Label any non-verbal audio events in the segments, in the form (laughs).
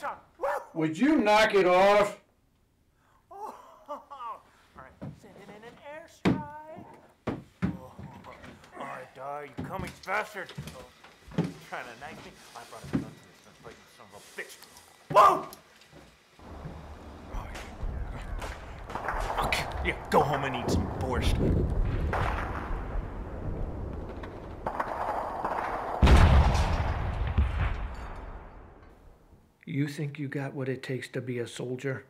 get. Woo! Would you knock it off? Oh, (laughs) all right, sending in an airstrike. Oh, all right, Dar, you coming faster? Oh, you trying to knife me? I brought a gun to this gun fight, you son of a bitch. Whoa! Okay, yeah, go home and eat some borscht. You think you got what it takes to be a soldier?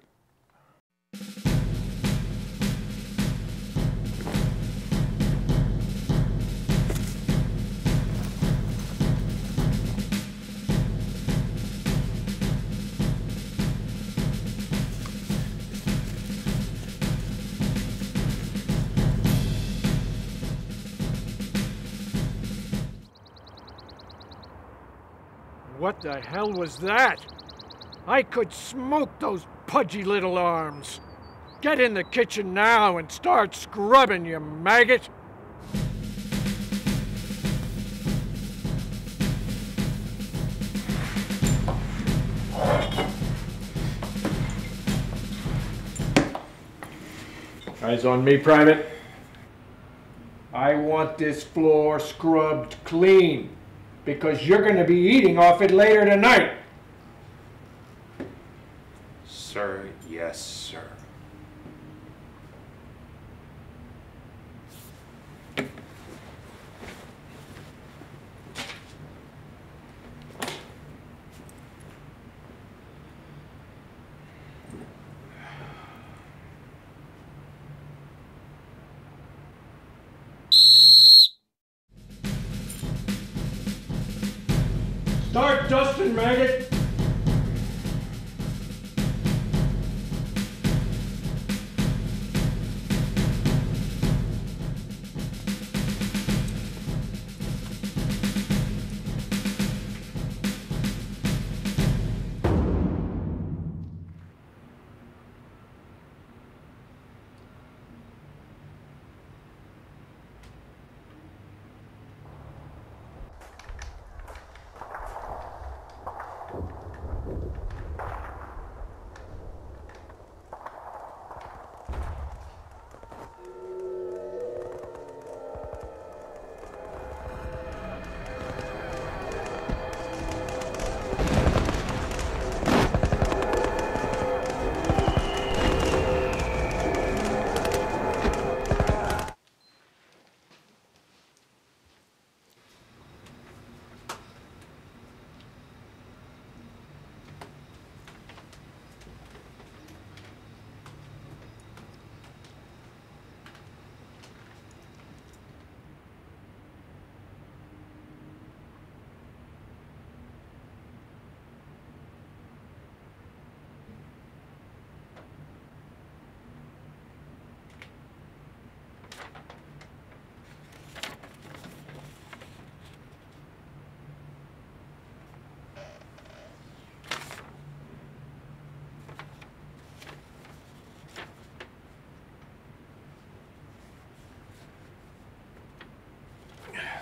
What the hell was that? I could smoke those pudgy little arms. Get in the kitchen now and start scrubbing, you maggot. Eyes on me, Private. I want this floor scrubbed clean because you're going to be eating off it later tonight. Sir, yes, sir. Start dusting, maggot.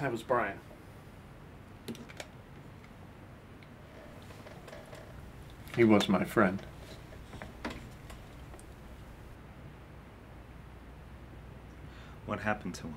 That was Brian. He was my friend. What happened to him?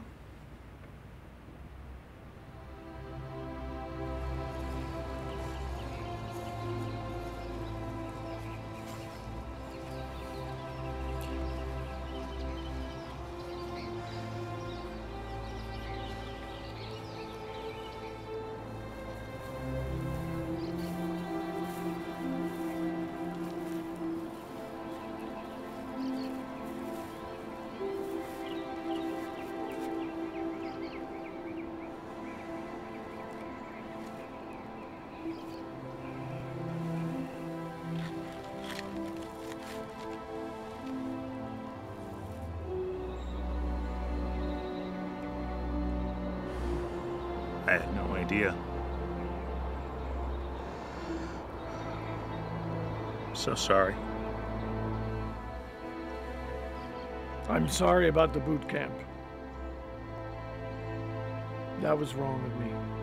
I had no idea. So sorry. I'm sorry about the boot camp. That was wrong of me.